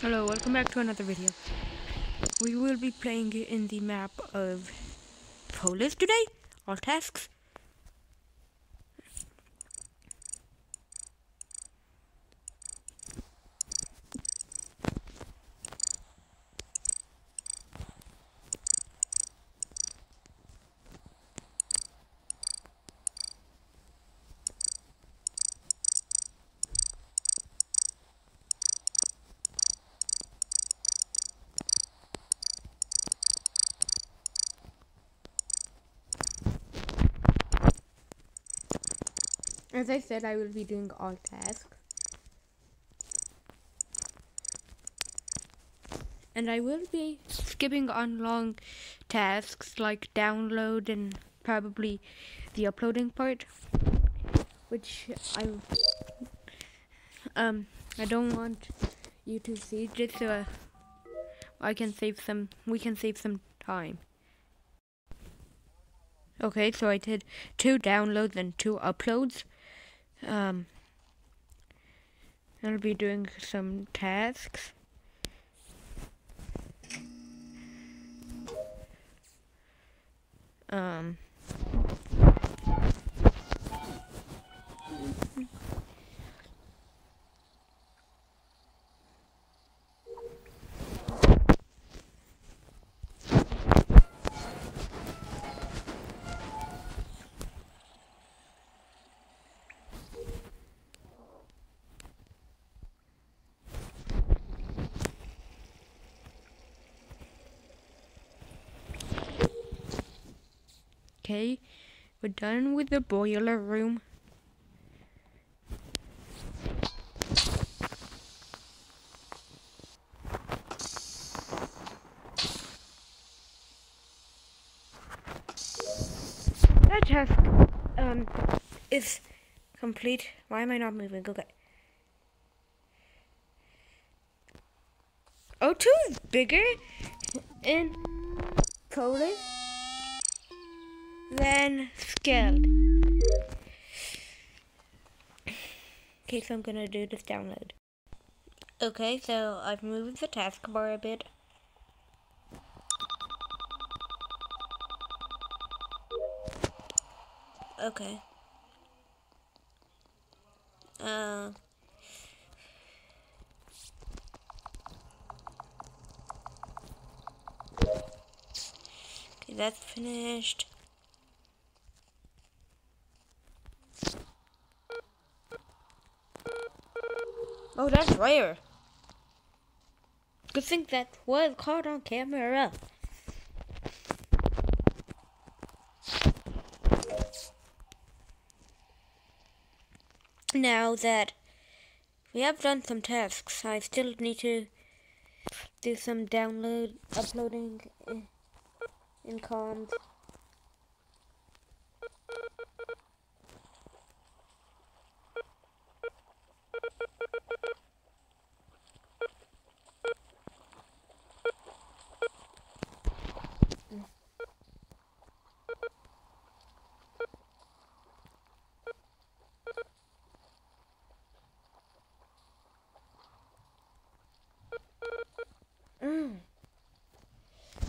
Hello, welcome back to another video. We will be playing in the map of Polus today, all tasks. As I said, I will be doing all tasks. And I will be skipping on long tasks like download and probably the uploading part. Which I um I don't want you to see just so I can save some we can save some time. Okay, so I did two downloads and two uploads. Um, I'll be doing some tasks. Um, okay, we're done with the boiler room. That task um is complete. Why am I not moving? Okay. O2 is bigger in Polus than Skeld. Okay, so I'm gonna do this download. Okay, so I've moved the taskbar a bit. Okay. Uh. Okay, that's finished. Oh, that's rare. Good thing that was caught on camera. Now that we have done some tasks, I still need to do some download, uploading eh, in, in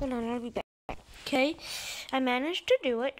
I'll be back. Okay, I managed to do it.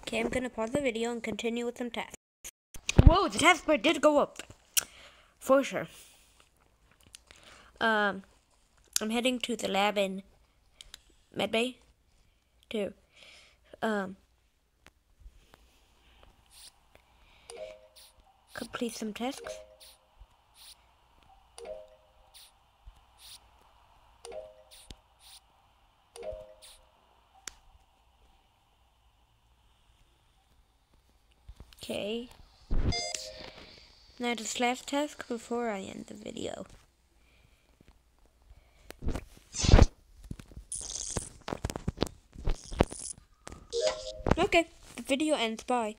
Okay, I'm gonna pause the video and continue with some tasks. Whoa, the task bar did go up. For sure. Um, I'm heading to the lab in Medbay to um complete some tasks. Okay. Now this last task before I end the video. Okay, the video ends. Bye.